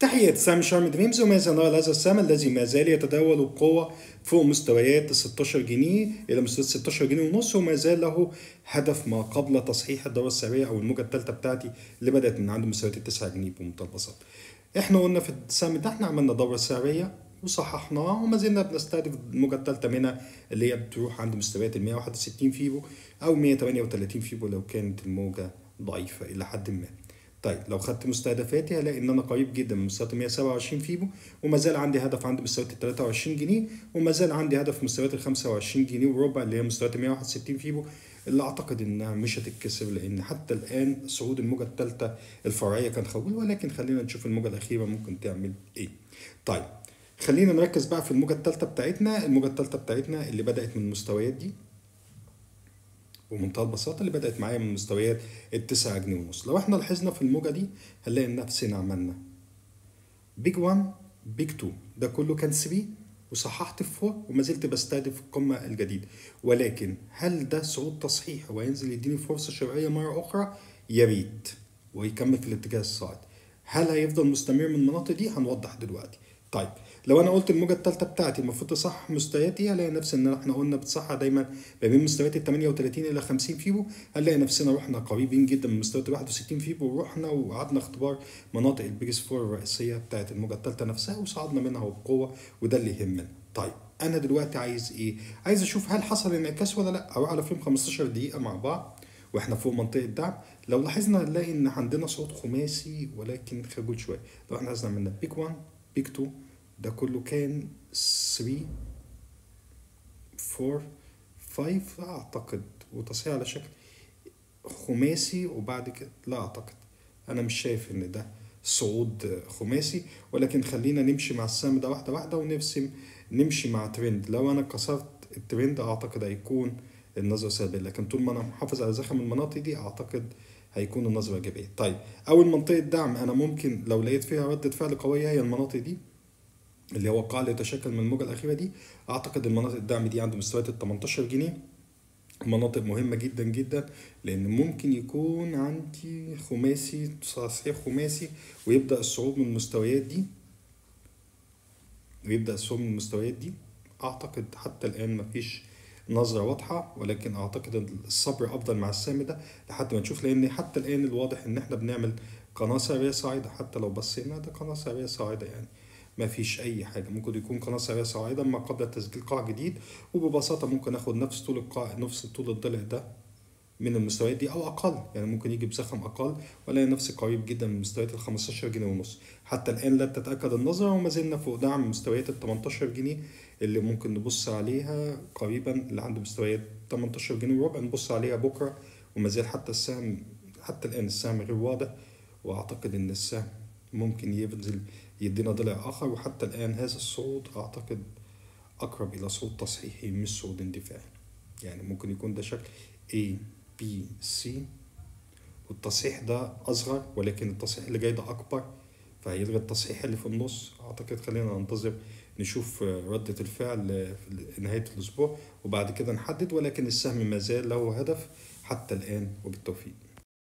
تحليل سهم شارم دريمز وما زال نرى هذا السهم الذي ما زال يتداول بقوة فوق مستويات ال 16 جنيه إلى مستويات 16 جنيه ونص وما زال له هدف ما قبل تصحيح الدورة السعرية أو الموجة الثالثة بتاعتي اللي بدأت من عند مستويات ال 9 جنيه بمنتهى البساطة. إحنا قلنا في السهم ده إحنا عملنا دورة سعرية وصححناها وما زلنا بنستهدف الموجة الثالثة منها اللي هي بتروح عند مستويات ال 161 Fibo أو 138 Fibo لو كانت الموجة ضعيفة إلى حد ما. طيب لو خدت مستهدفاتي هلاقي إن أنا قريب جدا من مستويات 127 فيبو وما زال عندي هدف عند مستويات ال 23 جنيه وما زال عندي هدف مستويات ال 25 جنيه وربع اللي هي مستويات 161 فيبو اللي أعتقد إنها مش هتتكسر لأن حتى الآن صعود الموجة الثالثه الفرعية كان خجول ولكن خلينا نشوف الموجة الأخيرة ممكن تعمل إيه. طيب خلينا نركز بقى في الموجة الثالثه بتاعتنا، الموجة الثالثه بتاعتنا اللي بدأت من المستويات دي بمنتهى البساطة اللي بدأت معايا من مستويات التسعة جنيه ونص. لو إحنا لاحظنا في الموجة دي هنلاقي نفسنا عملنا. بيج 1 بيج 2 ده كله كان 3 وصححت في 4 وما زلت بستهدف القمة الجديدة ولكن هل ده صعود تصحيح وينزل يديني فرصة شرعية مرة أخرى؟ يا ريت. ويكمل في الاتجاه الصاعد. هل هيفضل مستمر من المناطق دي؟ هنوضح دلوقتي. طيب لو أنا قلت الموجة الثالثه بتاعتي المفروض تصحح مستوياتي هلاقي نفسي ان إحنا قلنا بتصحح دايما ما بين مستويات ال 38 إلى 50 فيبو هنلاقي نفسنا رحنا قريبين جدا من مستويات ال 61 فيبو ورحنا وقعدنا اختبار مناطق البيجس فور الرئيسية بتاعت الموجة الثالثه نفسها وصعدنا منها وبقوه وده اللي يهمنا. طيب أنا دلوقتي عايز إيه؟ عايز أشوف هل حصل انعكاس ولا لأ؟ أروح على فيلم 15 دقيقة مع بعض وإحنا فوق منطقة دعم. لو لاحظنا هنلاقي إن عندنا صوت خماسي ولكن خجول شوية. لو إحنا عايزين عملنا بيك 1 بيك 2 ده كله كان 3 4 5 أعتقد. وتصحيح على شكل خماسي وبعد كده لا أعتقد. أنا مش شايف إن ده صعود خماسي. ولكن خلينا نمشي مع السهم ده واحدة واحدة ونرسم نمشي مع ترند لو أنا كسرت الترند أعتقد هيكون النظرة سلبية لكن طول ما أنا محافظ على زخم المناطق دي أعتقد هيكون النظرة ايجابية طيب أول منطقة دعم أنا ممكن لو لقيت فيها ردة فعل قوية هي المناطق دي اللي هو القاع اللي يتشكل من الموجة الأخيرة دي. أعتقد المناطق الدعم دي عند مستويات ال 18 جنيه. مناطق مهمة جدا جدا لأن ممكن يكون عندي خماسي تصحيح خماسي ويبدأ الصعود من المستويات دي. ويبدأ الصعود من المستويات دي. أعتقد حتى الآن مفيش نظرة واضحة ولكن أعتقد الصبر أفضل مع السهم ده لحد ما نشوف لأن حتى الآن الواضح إن إحنا بنعمل قناة سعرية صاعدة حتى لو بصينا ده قناة سعرية صاعدة يعني ما فيش أي حاجة. ممكن يكون قناة سعريه صاعدة ما قبل تسجيل قاع جديد وببساطة ممكن آخد نفس طول القاع نفس طول الضلع ده من المستويات دي أو أقل يعني ممكن يجي بزخم أقل ولا نفسي قريب جدا من مستويات ال 15 جنيه ونص. حتى الآن لا تتأكد النظرة وما زلنا فوق دعم مستويات ال 18 جنيه اللي ممكن نبص عليها قريبا اللي عند مستويات 18 جنيه. وربع نبص عليها بكرة وما زال حتى السهم حتى الآن السهم غير واضح. وأعتقد إن السهم ممكن ينزل يدينا ضلع آخر. وحتى الآن هذا الصعود أعتقد أقرب إلى صعود تصحيحي مش صعود اندفاعي. يعني ممكن يكون ده شكل A B C. والتصحيح ده أصغر ولكن التصحيح اللي جاي ده أكبر فهيلغي التصحيح اللي في النص. أعتقد خلينا ننتظر نشوف ردة الفعل في نهاية الأسبوع وبعد كده نحدد ولكن السهم ما زال له هدف حتى الآن وبالتوفيق.